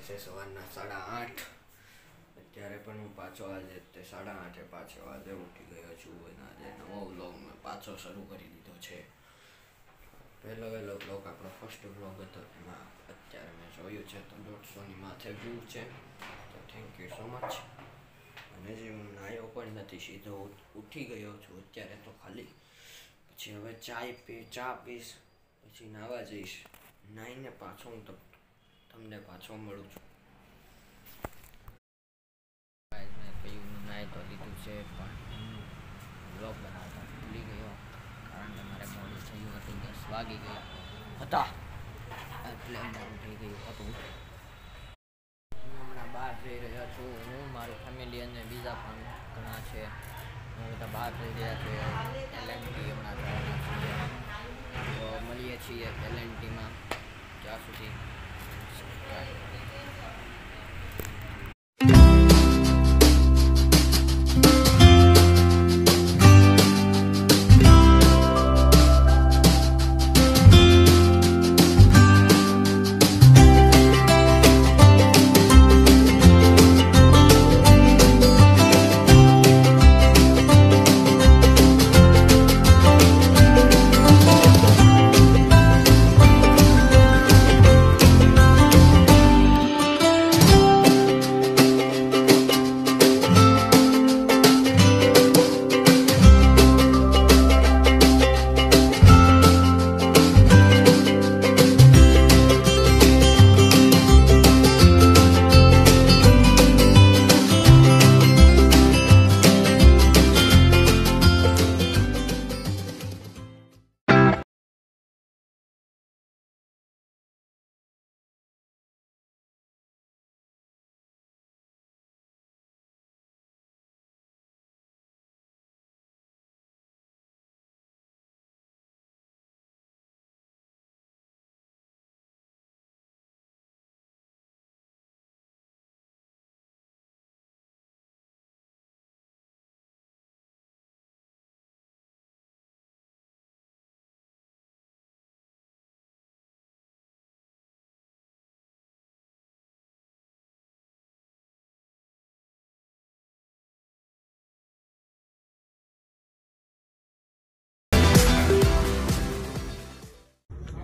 છે સવારના સાડા આઠ. અત્યારે પણ હું પાછો આજે તે સાડા આઠે પાછો આજે ઉઠી ગયો છું અને આજે નવો વ્લોગ મેં પાછો શરૂ કરી દીધો છે. પહેલો વહેલો બ્લોગ આપણો ફર્સ્ટ બ્લોગ હતો, એમાં અત્યારે મેં જોયું છે તો દોઢસોની માથે વ્યૂ છે. તો થેન્ક યુ સો મચ અને જે હું નાયો પણ નથી, સીધો ઉઠી ગયો છું અત્યારે તો ખાલી. પછી હવે ચાય પી, ચા પીશ, પછી નાવા જઈશ. નાઈને પાછો હું તમ- તમને પાછો મળું છું. નાઈ તો લીધું છે, પણ બ્લોગ બનાવતા ભૂલી ગયો, કારણ કે મારે મોડું થયું હતું, દસ વાગી ગયા હતા. એટલે મોડું થઈ ગયું હતું. હું હમણાં બહાર જઈ રહ્યો છું. હું, મારું ફેમિલી અને બીજા પણ ઘણા છે. હું બધા બહાર જઈ રહ્યા છે. એલએનટી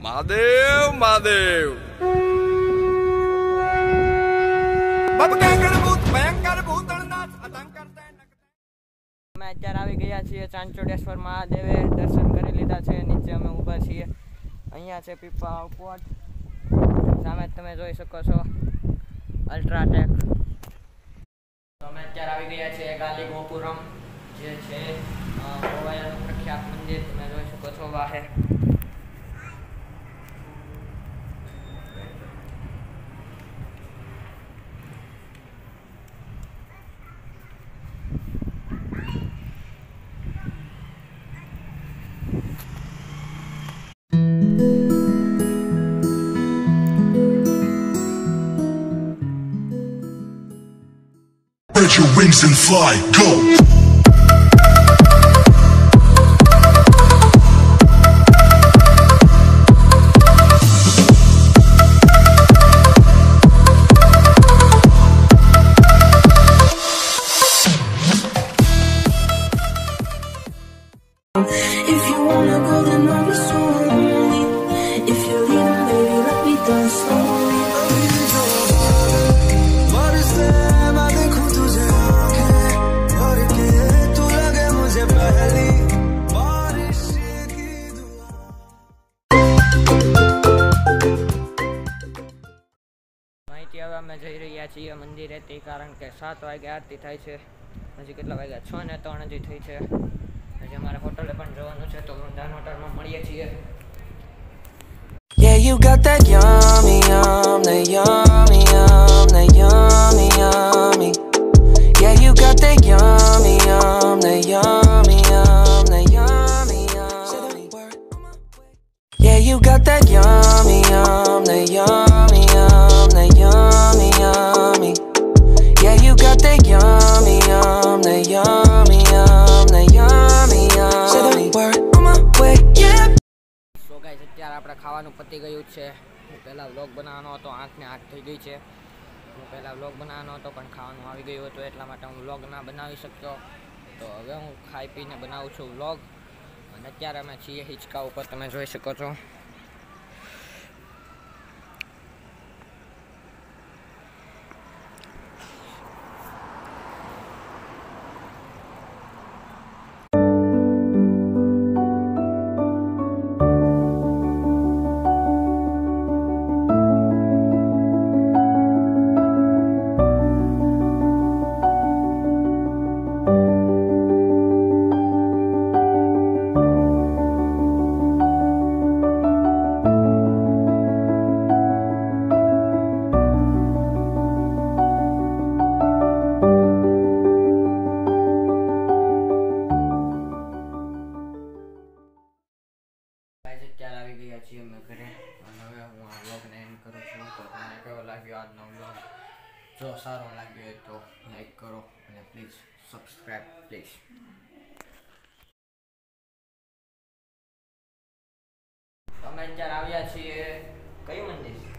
મહાદેવ મહાદેવ અમે અત્યારે આવી ગયા છીએ ચાંચોડેશ્વર મહાદેવે દર્શન કરી લીધા છે. નીચે અમે ઊભા છીએ. અહીંયા છે પીપા ઉપવટ સામે તમે જોઈ શકો છો અલ્ટ્રાટેક. અમે અત્યારે આવી ગયા છીએ ગાલી ગોપુરમ જે છે પ્રખ્યાત મંદિર. તમે જોઈ શકો છો વાહે. Spread your wings and fly, go! If you wanna go, then I'll માહિતી હવે અમે જઈ રહ્યા છીએ મંદિરે તે કારણ કે સાત વાગે આરતી થાય છે હજી કેટલા વાગ્યા છ ને ત્રણ હજી થઈ છે હજી અમારે હોટલે પણ જવાનું છે તો વૃંદાન હોટલમાં મળીએ છીએ Yeah, you got that yummy, yum, that yummy, yum, that yummy, yummy. Yeah, you got that yummy, yum, that yummy, yum, that yummy, yummy. Yeah, you got that yummy, yum, that yummy, ખાવાનું પતી ગયું છે. હું પહેલાં vlog બનાવવાનો હતો, આંખને આંખ થઈ ગઈ છે. હું પહેલાં વ્લોગ બનાવવાનો હતો, પણ ખાવાનું આવી ગયું હતું, એટલા માટે હું વ્લોગ ના બનાવી શક્યો. તો હવે હું ખાઈ પીને બનાવું છું વ્લોગ અને અત્યારે અમે છીએ હિંચકા ઉપર, તમે જોઈ શકો છો. સારો લાગ્યો હોય તો લાઈક કરો અને પ્લીઝ સબસ્ક્રાઈબ પ્લીઝ